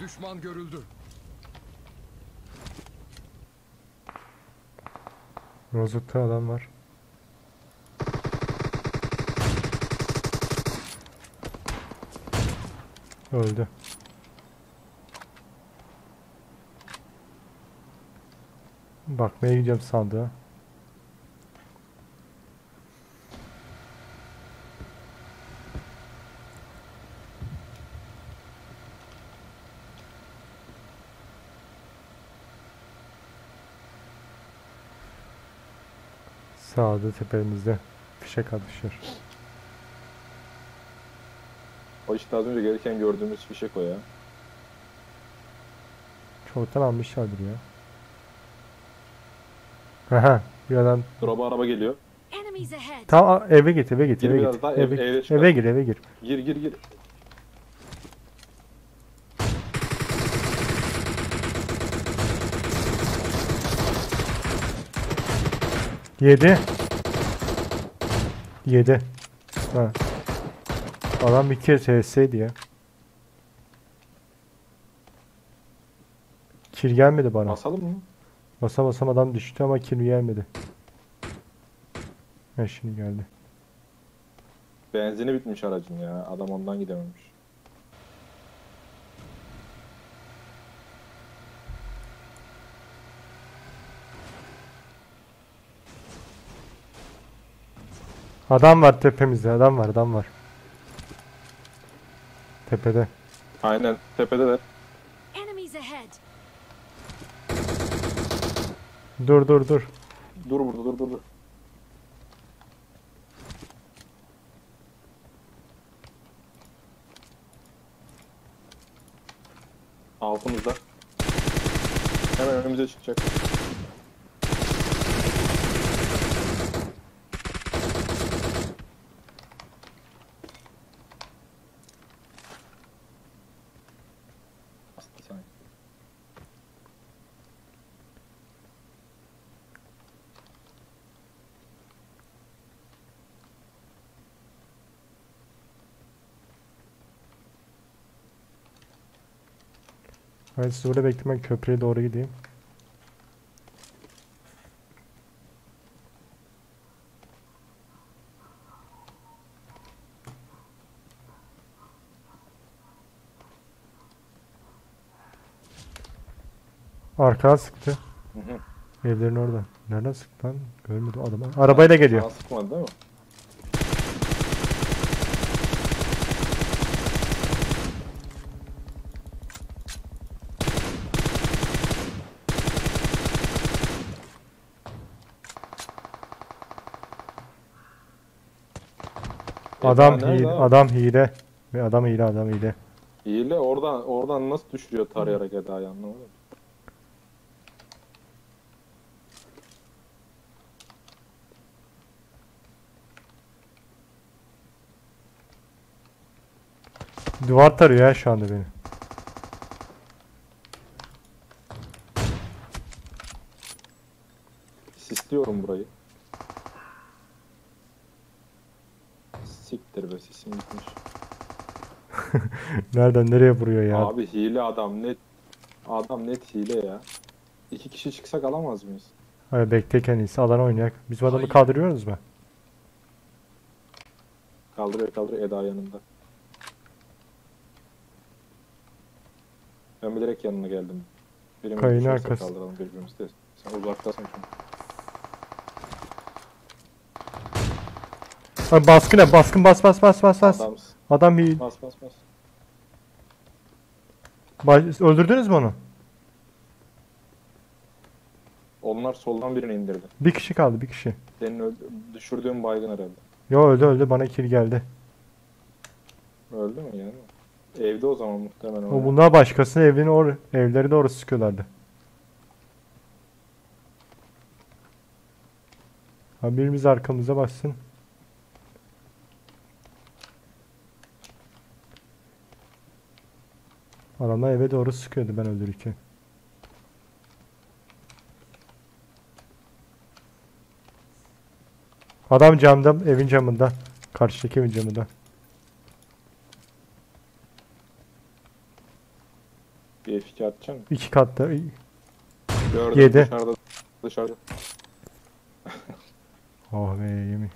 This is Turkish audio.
Düşman görüldü. Rozuk'ta adam var. Öldü. Bakmaya gidiyorum sandığa. Sağda tepemizde fişek atışır. O işte az önce gelirken gördüğümüz fişek o ya. Çoktan almışlardır ya. Aha bir adam Drop'a araba geliyor. Tamam eve git eve git Gir eve biraz git. daha, ev- Eve, çıkar. eve gir eve gir. Gir gir gir. Yedi. Yedi. Ha. Adam bir kez HS'ydi ya. Kill gelmedi bana. Basalım mı? Basa basam adam düştü ama kill gelmedi. Ha şimdi geldi. Benzini bitmiş aracın ya. Adam ondan gidememiş. Adam var tepemizde adam var adam var. Tepede. Aynen tepede de. Dur dur dur. Dur burada dur dur dur. Altımızda. Hemen önümüze çıkacak. Hadi siz burada bekleyin ben köprüye doğru gideyim. Arkadan sıktı. Hı hı. Evlerin orada. Nereden sıktı lan? Görmedim adamı. Arabayla geliyor. Sıkmadı değil mi? Adam nerede hile, abi? adam hile. Ve adam hile, adam hile. Hile oradan oradan nasıl düşürüyor tarayarak Eda'yı anlamadım. Duvar tarıyor ya şu anda beni. Sisliyorum burayı. Siktir be sisim gitmiş. Nereden nereye vuruyor ya? Abi hile adam net. Adam net hile ya. İki kişi çıksak alamaz mıyız? Hayır bekleyken iyisi alan oynayak. Biz bu adamı kaldırıyoruz mu? Kaldırıyor kaldırıyor Eda yanında. Ben bilerek yanına geldim. Birimiz Kayın düşerse arkası. Kaldıralım birbirimizi de. Sen uzaktasın çünkü. Abi baskın ne? Baskın bas bas bas bas bas. Adamsın. Adam bir Bas bas bas. Baş- öldürdünüz mü onu? Onlar soldan birini indirdi. Bir kişi kaldı bir kişi. Senin öldü- düşürdüğün baygın herhalde. Yo öldü öldü bana kill geldi. Öldü mü yani? Evde o zaman muhtemelen. O o. bunlar başkasının evini or evleri de orası sıkıyorlardı. Ha birimiz arkamıza bassın. Adamlar eve doğru sıkıyordu ben öldürürken. Adam camda, evin camında. Karşıdaki evin camında. Bir F2 atacaksın. İki katta. Gördüm Yedi. dışarıda. Dışarıda. Oh be yemin.